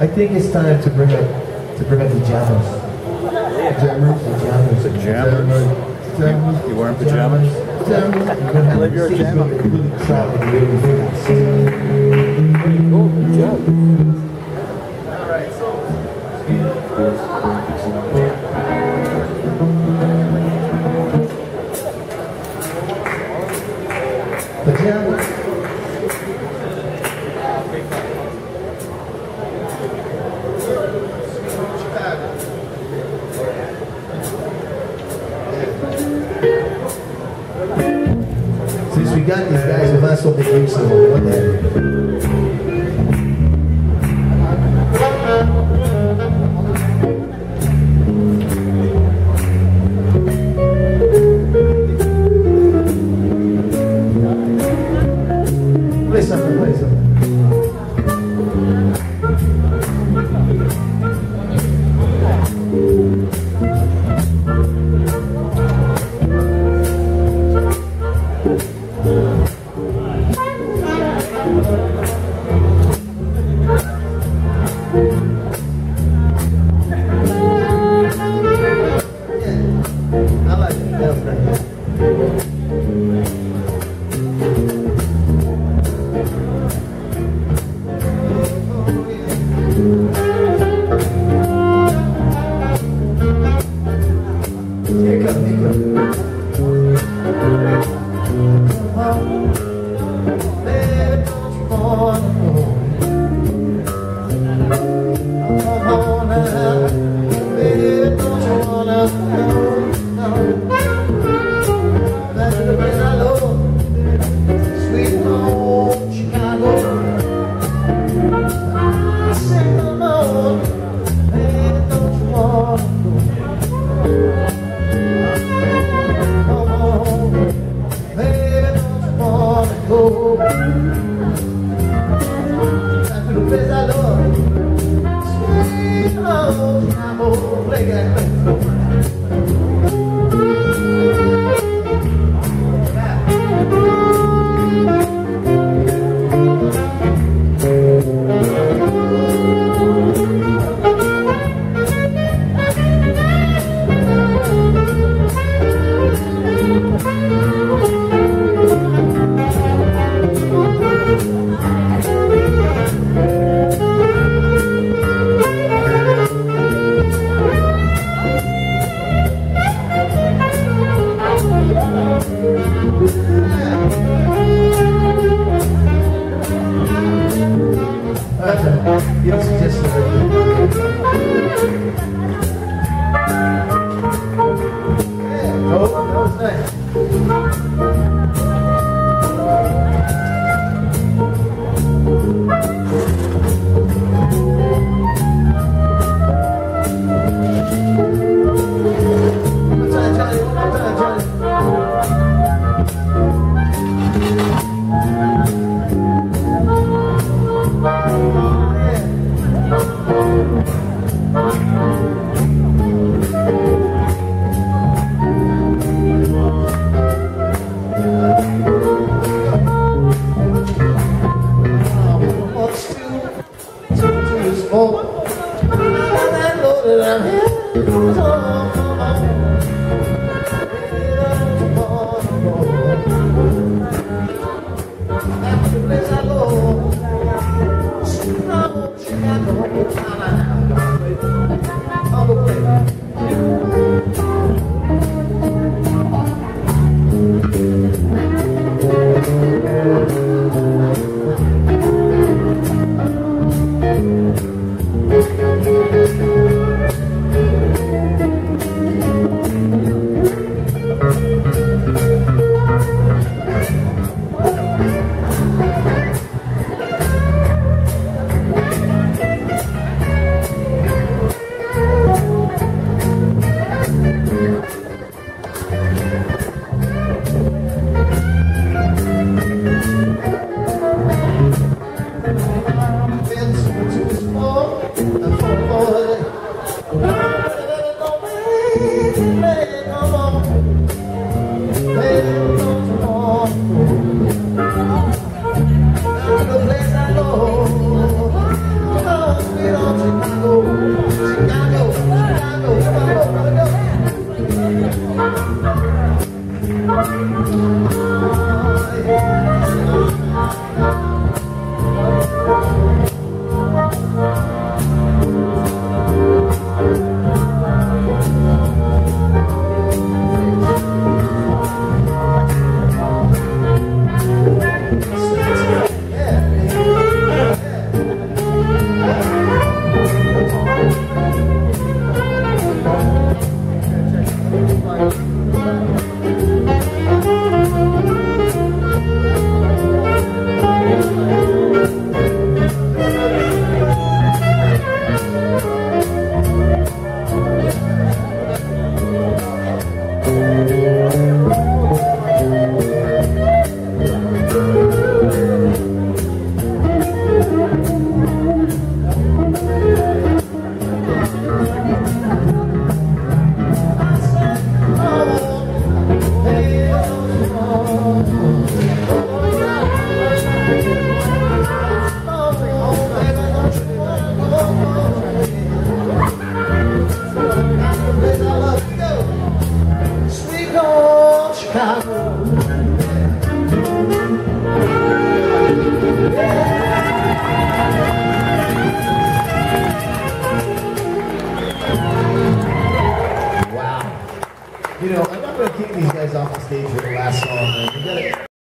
I think it's time to bring up to bring up the jammers. Jammers, the jammers, The jammers. jammers. You wearing pajamas? Jammers. We're gonna have believe you're a things jammer. really, really crowded really. Cool, good job. Pajamas. Since we got these guys, might as well make use of Baby, Chicago. Play that, that was Fence too stage